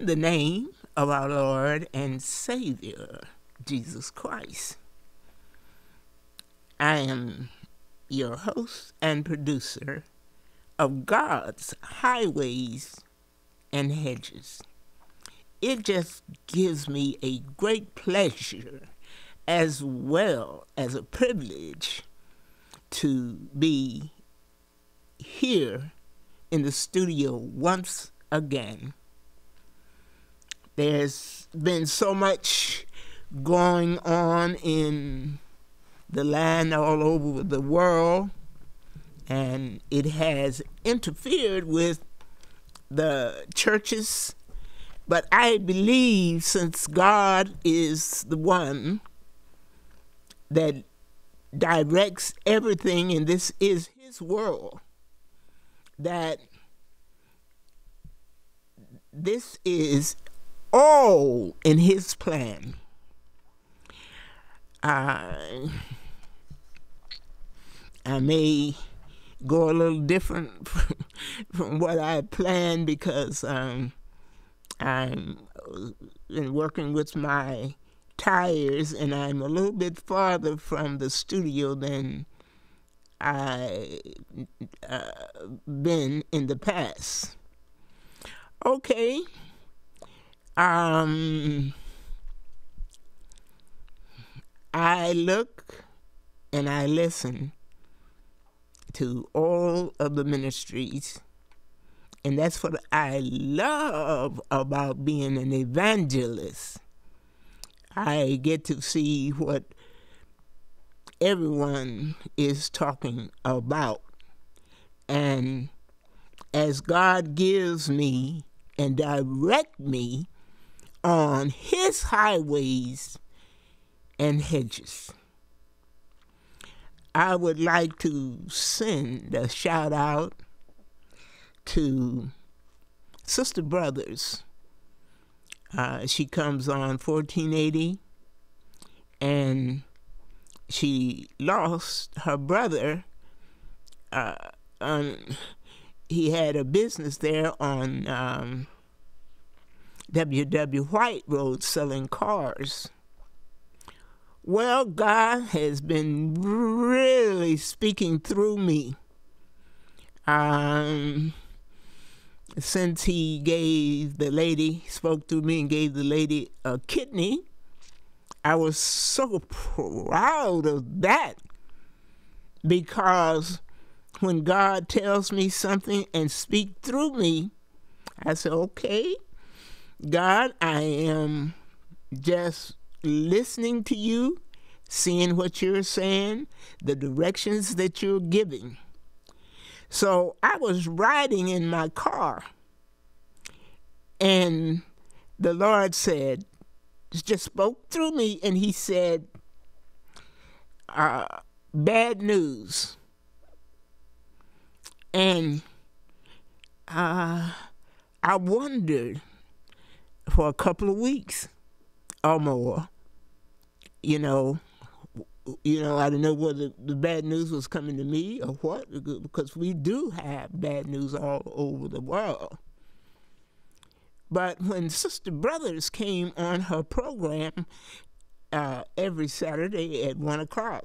in the name of our Lord and Savior, Jesus Christ. I am your host and producer of God's Highways and Hedges. It just gives me a great pleasure as well as a privilege to be here in the studio once again. There's been so much going on in the land all over the world, and it has interfered with the churches. But I believe since God is the one that directs everything, and this is His world, that this is all in His plan. I, I may go a little different from, what I planned because um, I'm been working with my tires and I'm a little bit farther from the studio than I uh, been in the past. Okay. Um I look and I listen to all of the ministries and that's what I love about being an evangelist. I get to see what everyone is talking about. And as God gives me and direct me on his highways and hedges. I would like to send a shout out to Sister Brothers. Uh, she comes on 1480 and she lost her brother. Uh, on, he had a business there on um, W.W. White Road selling cars. Well, God has been really speaking through me. Um, since he gave the lady, spoke through me and gave the lady a kidney, I was so proud of that because when God tells me something and speak through me, I say, okay, God, I am just listening to you, seeing what you're saying, the directions that you're giving. So I was riding in my car, and the Lord said, just spoke through me, and He said, uh, bad news. And uh, I wondered for a couple of weeks or more, you know, you know, I didn't know whether the bad news was coming to me or what, because we do have bad news all over the world. But when Sister Brothers came on her program uh, every Saturday at one o'clock,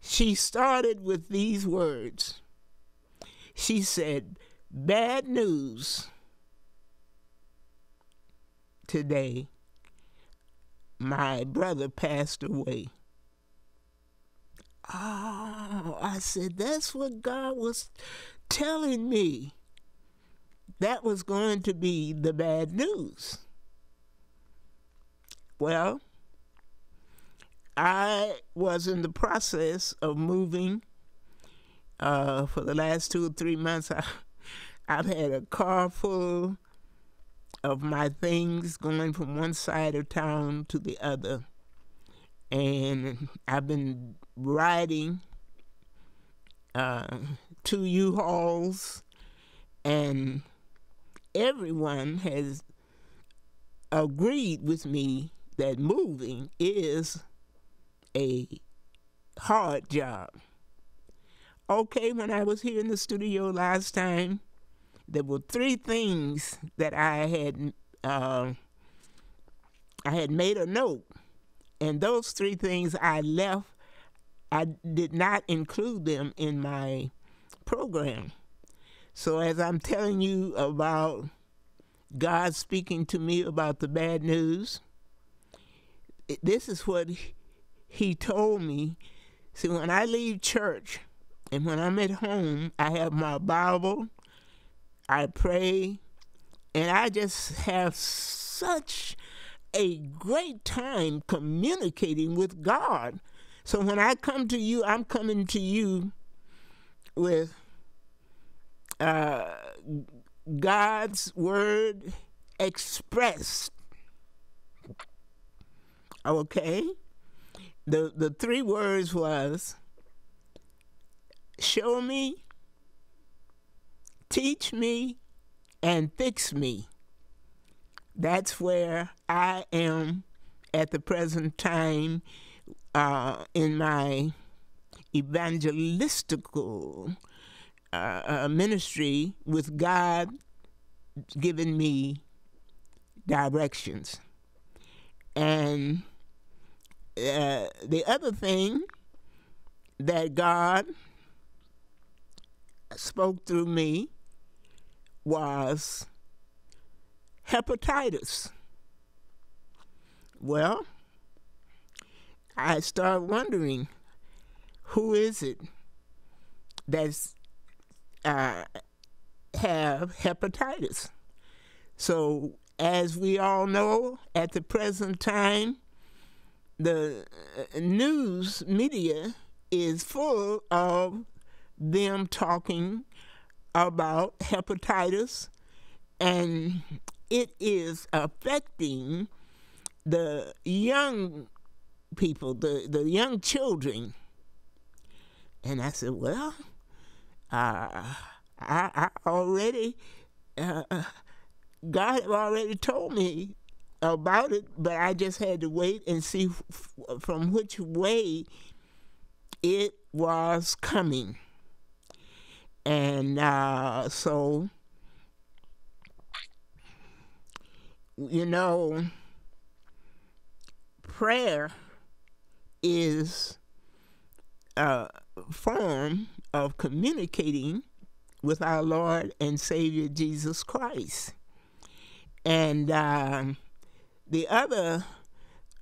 she started with these words. She said, Bad news today. My brother passed away. Oh, I said, that's what God was telling me. That was going to be the bad news. Well, I was in the process of moving uh, for the last two or three months. I, I've had a car full of my things going from one side of town to the other. And I've been riding uh, two U-Hauls and everyone has agreed with me that moving is a hard job. Okay, when I was here in the studio last time, there were three things that I had uh, I had made a note, and those three things I left. I did not include them in my program. So as I'm telling you about God speaking to me about the bad news, this is what He told me. See, when I leave church and when I'm at home, I have my Bible, I pray, and I just have such a great time communicating with God. So when I come to you, I'm coming to you with uh, God's word expressed. Okay? The the three words was show me, teach me, and fix me. That's where I am at the present time uh, in my evangelistical uh, uh, ministry with God giving me directions. And uh, the other thing that God spoke through me was hepatitis. Well, I started wondering who is it that's uh, have hepatitis. So, as we all know, at the present time, the uh, news media is full of them talking about hepatitis, and it is affecting the young people, the, the young children. And I said, well, uh, I, I already, uh, God already told me about it, but I just had to wait and see from which way it was coming. And uh, so, you know, prayer is a form of communicating with our Lord and Savior Jesus Christ. And uh, the other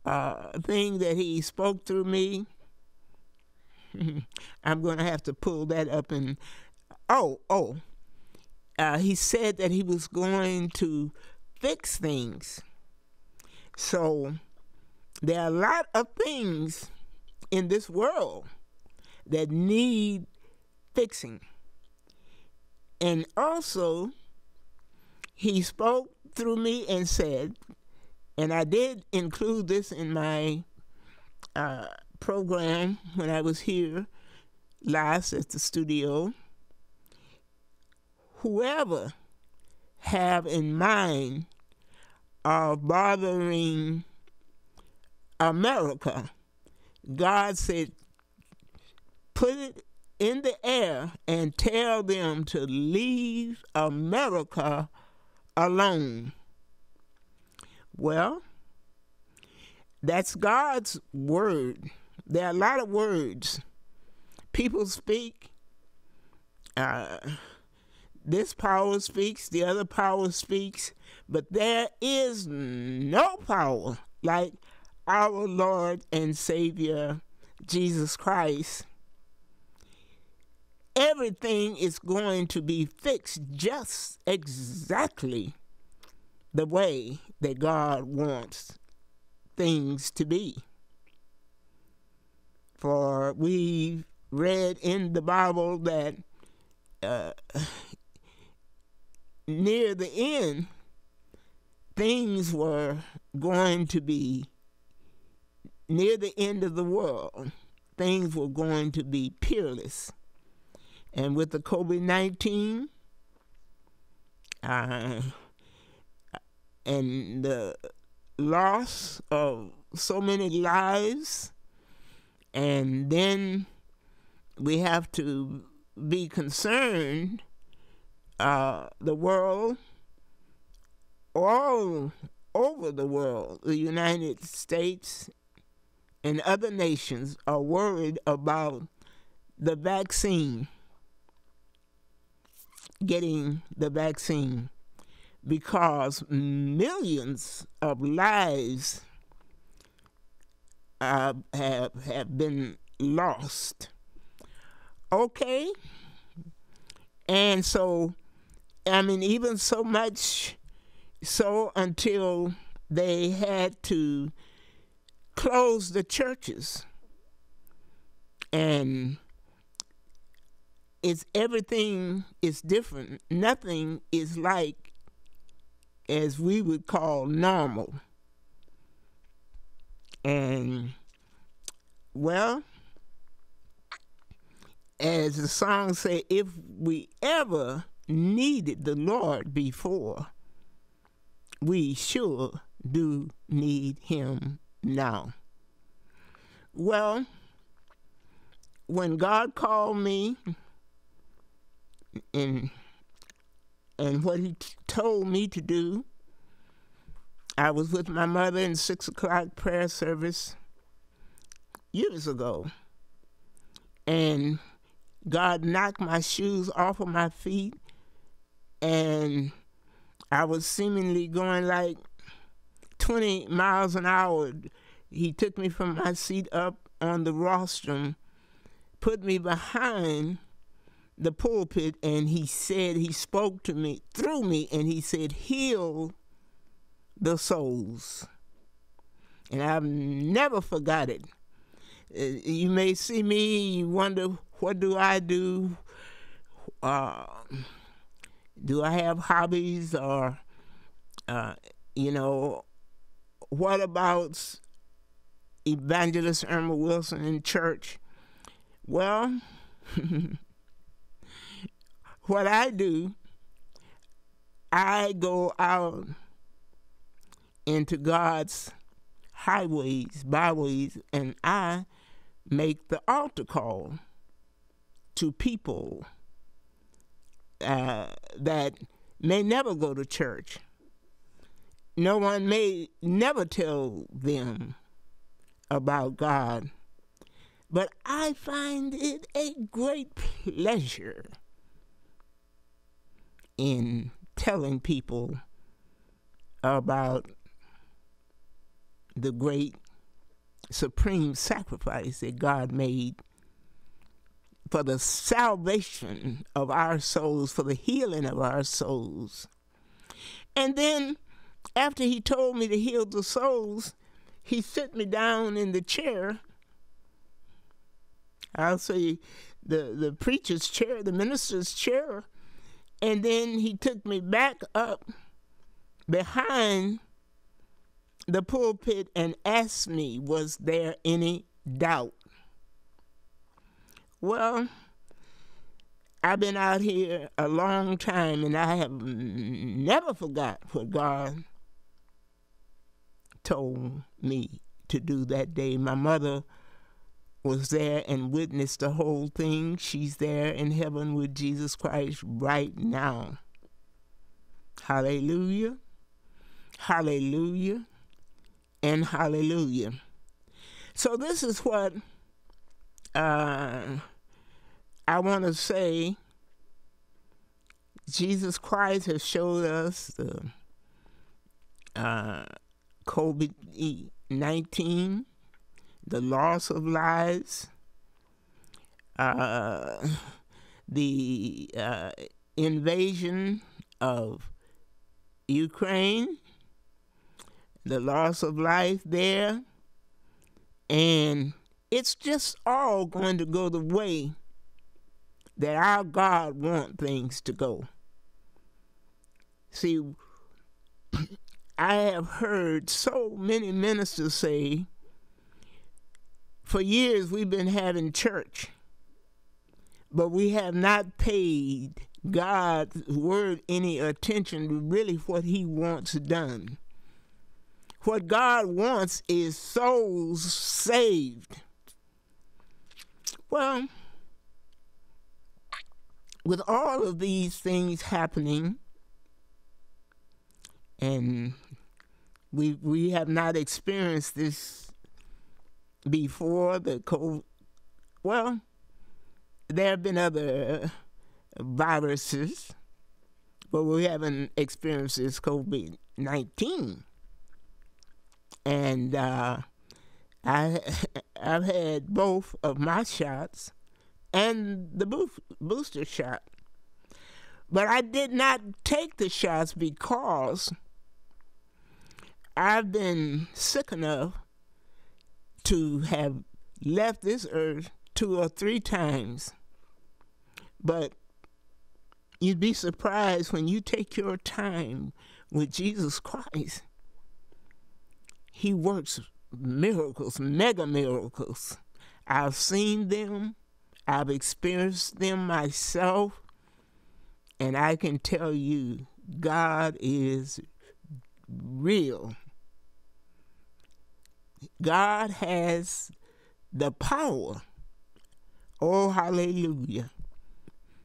uh, thing that he spoke through me, I'm going to have to pull that up and, oh, oh, uh, he said that he was going to fix things. So there are a lot of things in this world that need fixing. And also, he spoke through me and said, and I did include this in my uh, program when I was here last at the studio. Whoever have in mind of bothering America, God said, put it in the air and tell them to leave America alone. Well, that's God's word. There are a lot of words. People speak. Uh, this power speaks, the other power speaks, but there is no power like our Lord and Savior Jesus Christ. Everything is going to be fixed just exactly the way that God wants things to be. For we read in the Bible that uh, near the end, things were going to be near the end of the world, things were going to be peerless. And with the COVID 19, uh, and the loss of so many lives, and then we have to be concerned. Uh, the world, all over the world, the United States and other nations are worried about the vaccine, getting the vaccine, because millions of lives uh, have have been lost. Okay, and so I mean, even so much so until they had to close the churches. And it's everything is different. Nothing is like as we would call normal. And well as the song say if we ever needed the lord before we sure do need him now. Well, when God called me and and what he t- told me to do, I was with my mother in six o'clock prayer service years ago. And God knocked my shoes off of my feet and I was seemingly going like 20 miles an hour. He took me from my seat up on the rostrum, put me behind the pulpit, and he said, he spoke to me through me, and he said, Heal the souls. And I've never forgot it. Uh, you may see me, you wonder, what do I do? Uh, do I have hobbies or, uh, you know, what about Evangelist Irma Wilson in church? Well, what I do, I go out into God's highways, byways, and I make the altar call to people uh, that may never go to church. No one may never tell them about God, but I find it a great pleasure in telling people about the great supreme sacrifice that God made for the salvation of our souls, for the healing of our souls. And then, after he told me to heal the souls, he set me down in the chair. I'll say the, the preacher's chair, the minister's chair. And then he took me back up behind the pulpit and asked me, Was there any doubt? Well, I've been out here a long time and I have never forgot what God told me to do that day. My mother was there and witnessed the whole thing. She's there in heaven with Jesus Christ right now. Hallelujah. Hallelujah. And hallelujah. So, this is what uh, I want to say Jesus Christ has showed us the uh, COVID 19, the loss of lives, uh, the uh, invasion of Ukraine, the loss of life there, and it's just all going to go the way that our God wants things to go. See, I have heard so many ministers say, for years we've been having church, but we have not paid God's word any attention to really what He wants done. What God wants is souls saved. Well, with all of these things happening, and we we have not experienced this before the COVID. Well, there have been other viruses, but we haven't experienced this COVID nineteen. And uh, I I've had both of my shots and the booster shot. But I did not take the shots because I've been sick enough to have left this earth two or three times. But you'd be surprised when you take your time with Jesus Christ. He works miracles, mega miracles. I've seen them I've experienced them myself, and I can tell you, God is real. God has the power. Oh, hallelujah.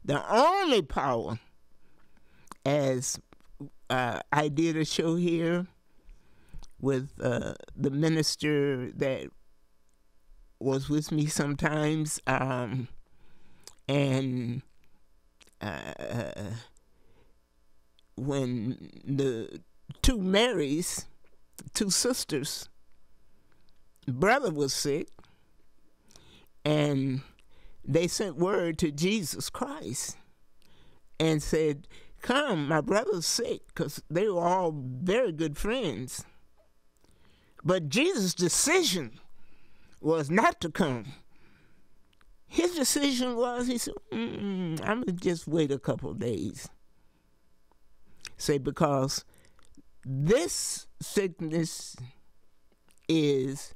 The only power, as uh, I did a show here with uh, the minister that was with me sometimes, um, and uh, when the two Marys, two sisters, brother was sick, and they sent word to Jesus Christ and said, Come, my brother's sick, because they were all very good friends. But Jesus' decision was not to come. His decision was, he said, I'm going to just wait a couple days. Say, because this sickness is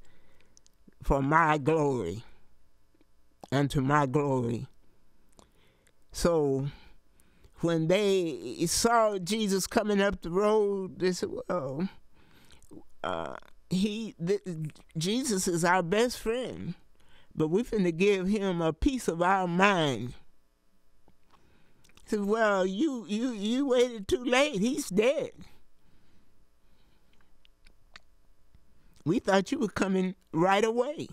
for my glory, unto my glory. So when they saw Jesus coming up the road, they said, well, uh, he the, Jesus is our best friend, but we finna give him a piece of our mind. He said, "Well, you you you waited too late. He's dead. We thought you were coming right away."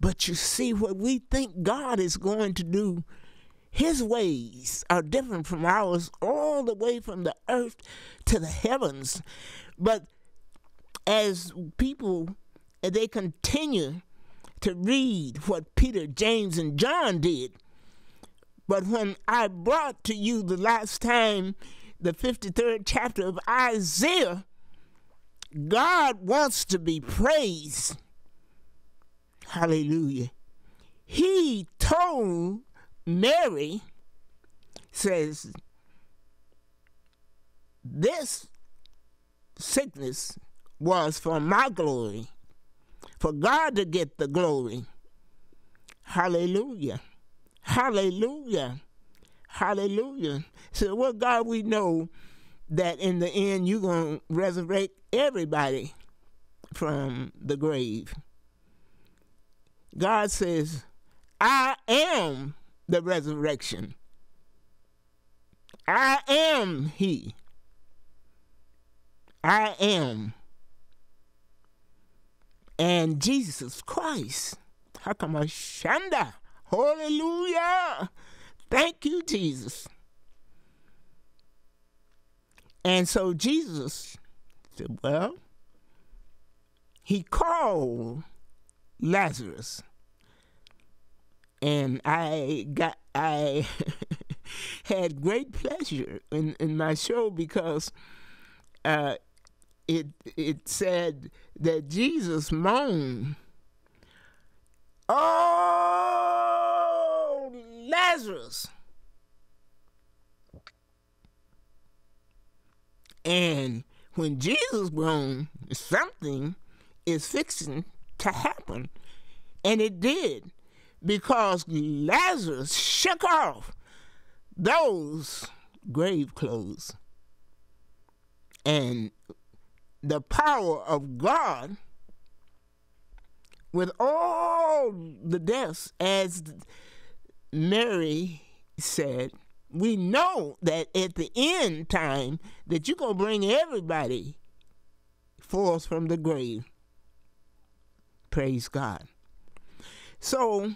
But you see, what we think God is going to do, His ways are different from ours, all the way from the earth to the heavens. But as people they continue to read what Peter, James, and John did. But when I brought to you the last time the 53rd chapter of Isaiah, God wants to be praised. Hallelujah. He told Mary, says, this sickness was for my glory, for God to get the glory. Hallelujah. Hallelujah. Hallelujah. So, well, God, we know that in the end you're going to resurrect everybody from the grave. God says, I am the resurrection. I am He. I am and Jesus Christ. Hakamashanda. Hallelujah. Thank you, Jesus. And so Jesus said, Well, he called Lazarus. And I got I had great pleasure in, in my show because uh, it it said that Jesus moaned, "Oh, Lazarus!" And when Jesus groaned, something is fixing to happen, and it did, because Lazarus shook off those grave clothes. And the power of God with all the deaths, as Mary said, we know that at the end time that you're going to bring everybody forth from the grave. Praise God. So,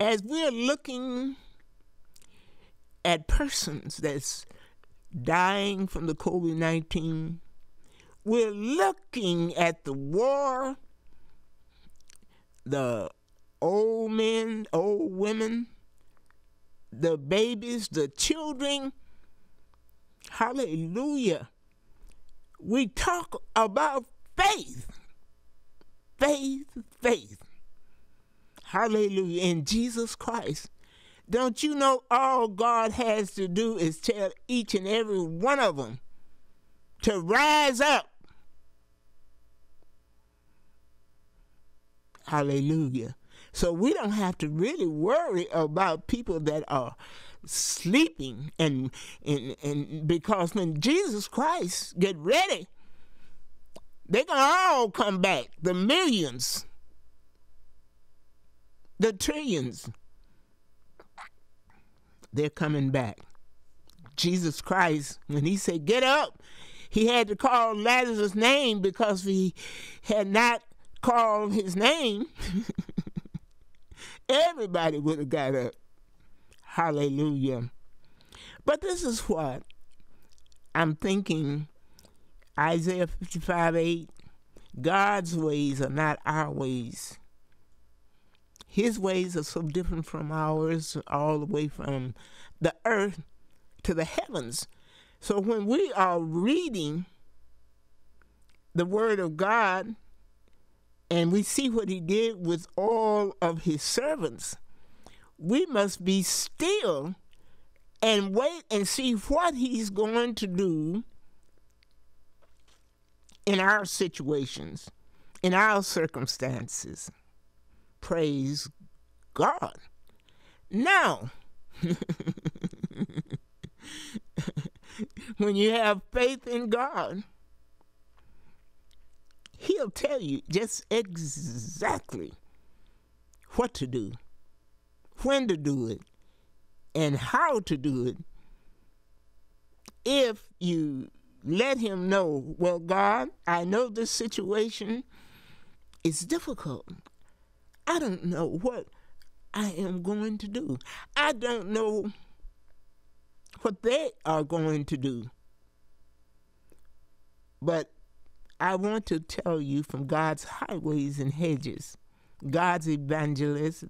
as we're looking at persons that's dying from the COVID 19, we're looking at the war, the old men, old women, the babies, the children. Hallelujah. We talk about faith. Faith, faith. Hallelujah. In Jesus Christ. Don't you know all God has to do is tell each and every one of them to rise up? Hallelujah. So we don't have to really worry about people that are sleeping and and and because when Jesus Christ get ready, they're gonna all come back. The millions, the trillions, they're coming back. Jesus Christ, when he said, Get up, he had to call Lazarus' name because he had not called his name. everybody would have got up. Hallelujah. But this is what I'm thinking Isaiah 55 8 God's ways are not our ways. His ways are so different from ours, all the way from the earth to the heavens. So when we are reading the Word of God, and we see what he did with all of his servants, we must be still and wait and see what he's going to do in our situations, in our circumstances. Praise God. Now, when you have faith in God, He'll tell you just exactly what to do, when to do it, and how to do it if you let him know, well, God, I know this situation is difficult. I don't know what I am going to do. I don't know what they are going to do. But I want to tell you from God's highways and hedges, God's evangelist,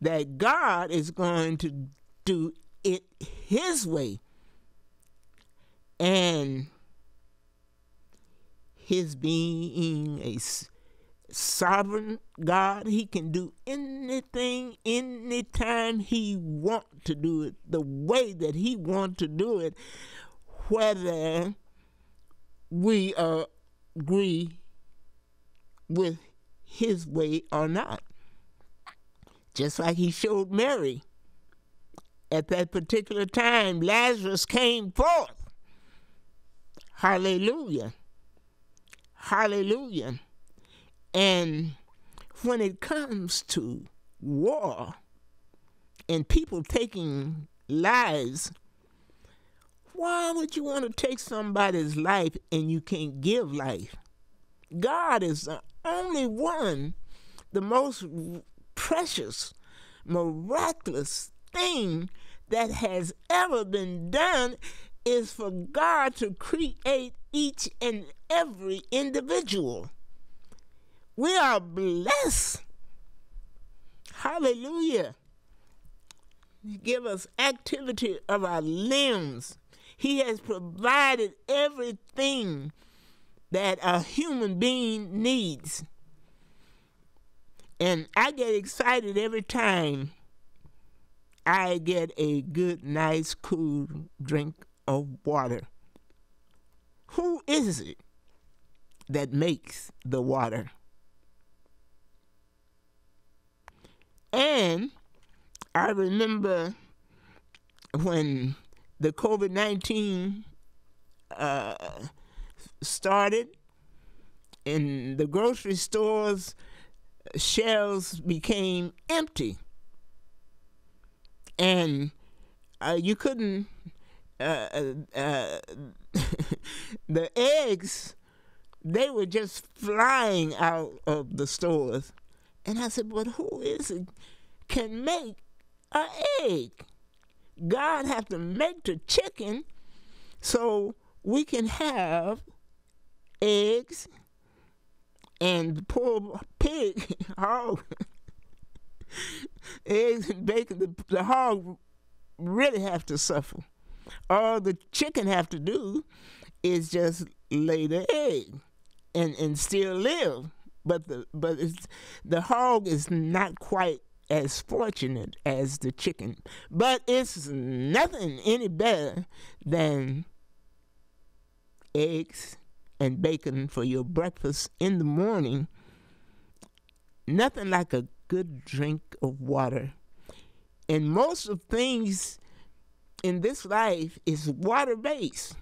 that God is going to do it His way. And His being a sovereign God, He can do anything, anytime He want to do it, the way that He want to do it, whether we uh, agree with his way or not. Just like he showed Mary. At that particular time, Lazarus came forth. Hallelujah. Hallelujah. And when it comes to war and people taking lives, why would you want to take somebody's life and you can't give life? God is the only one, the most precious, miraculous thing that has ever been done is for God to create each and every individual. We are blessed. Hallelujah. Give us activity of our limbs he has provided everything that a human being needs. And I get excited every time I get a good, nice, cool drink of water. Who is it that makes the water? And I remember when the COVID 19 uh, started and the grocery stores shelves became empty. And uh, you couldn't uh, uh, the eggs they were just flying out of the stores. And i said but who is it can make an egg god have to make the chicken so we can have eggs and poor pig hog. Eggs and bacon the, the hog really have to suffer. All the chicken have to do is just lay the egg and and still live. But the but the hog is not quite as fortunate as the chicken but it's nothing any better than eggs and bacon for your breakfast in the morning nothing like a good drink of water and most of things in this life is water based.